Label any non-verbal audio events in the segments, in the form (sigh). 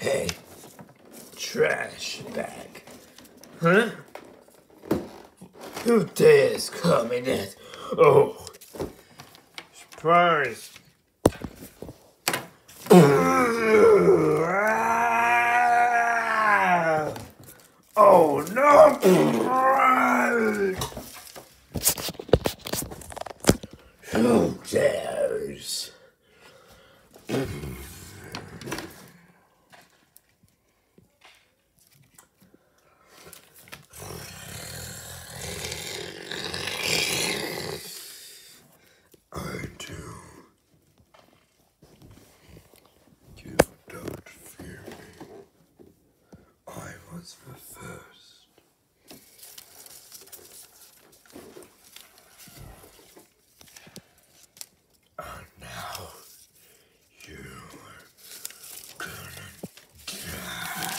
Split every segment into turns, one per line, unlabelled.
Hey, trash bag. Huh? Who dares come in it? Oh, surprise. Oh no! Who dares? I do. You don't fear me. I was the first. And now you are gonna die.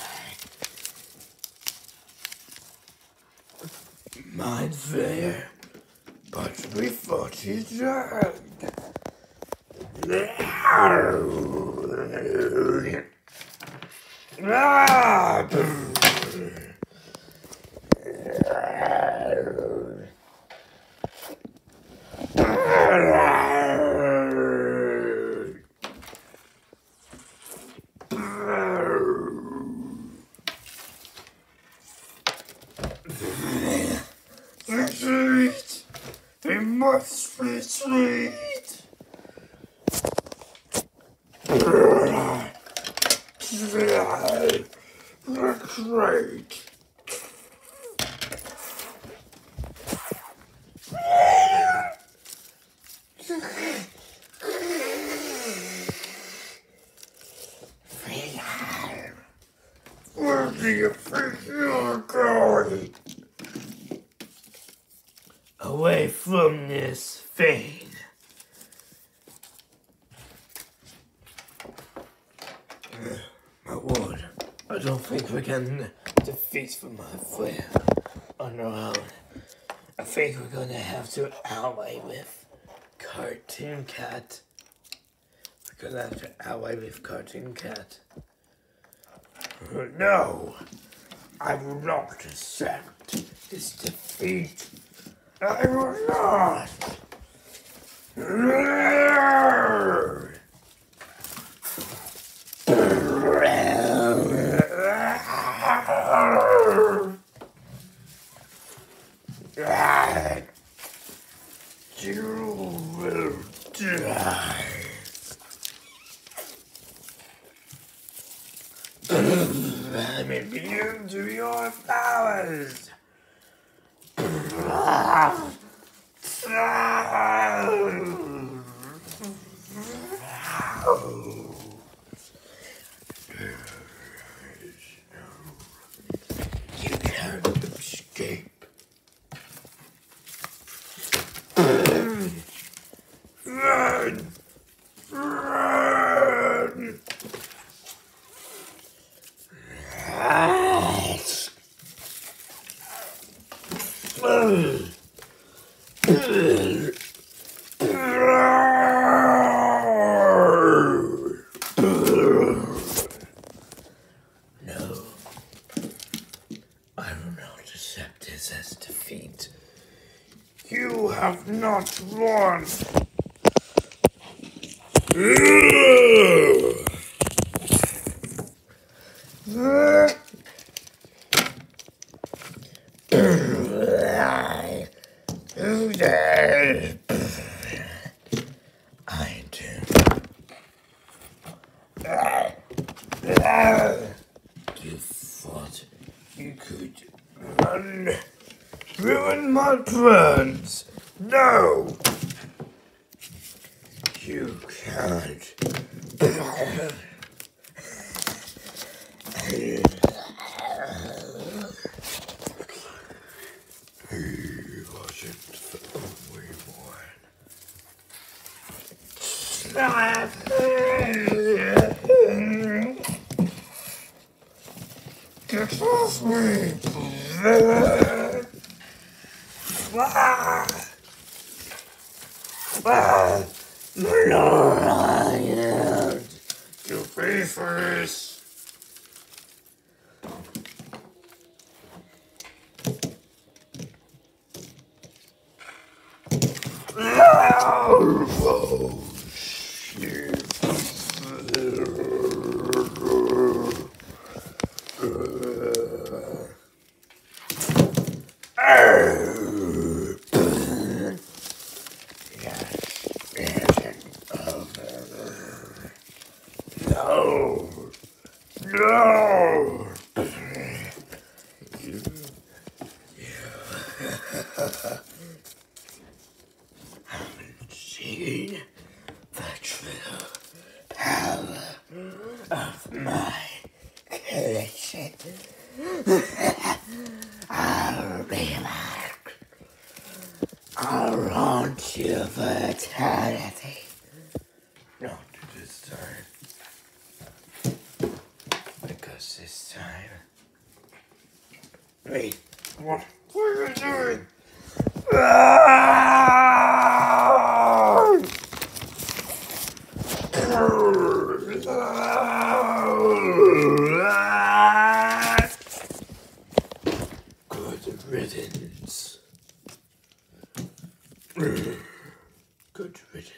Mind fair, but we thought you died. Ah! Be sweet! Great! Where do you think you're going? Away from this thing. My word, I don't think we can defeat the my flare on our own. I think we're gonna have to ally with Cartoon Cat. We're gonna have to ally with Cartoon Cat. No, I will not accept this defeat. I will not. You will die. I'm immune to your powers. You can't escape. Run! Run! No, I will not accept this as defeat. You not won. I do. You thought you could run, ruin my plans? No! You can't. He wasn't the only one. Get off me! Ah! expense. Lord, I had to pay for this. Oh, shit. Arr! I'll haunt you for eternity. Not this time. Because this time. Wait, what? What are you doing? Good riddance. Good riddance.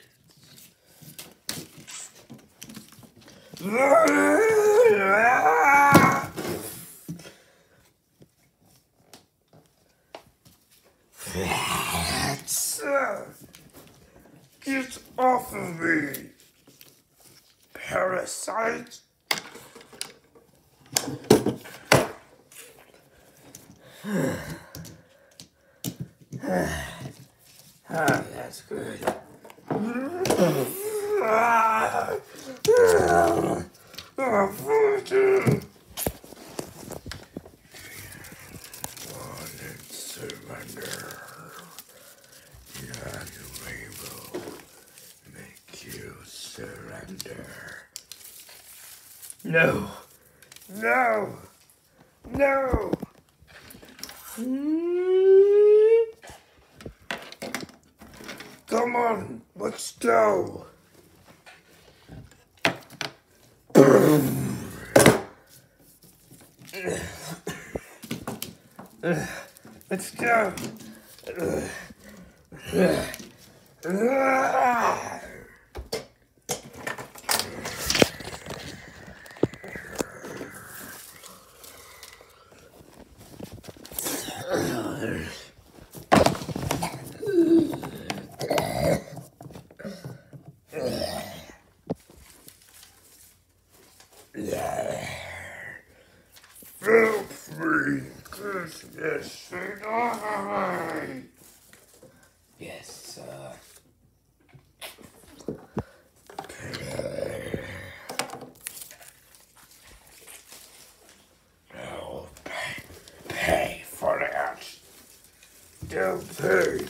Get off of me! Parasite! (sighs) that's good. Surrender. Make you surrender. No. No. No. Come on, let's go. Let's go. Feel free, Christmas. Yes, sir. I'll uh, pay, pay for that. They'll pay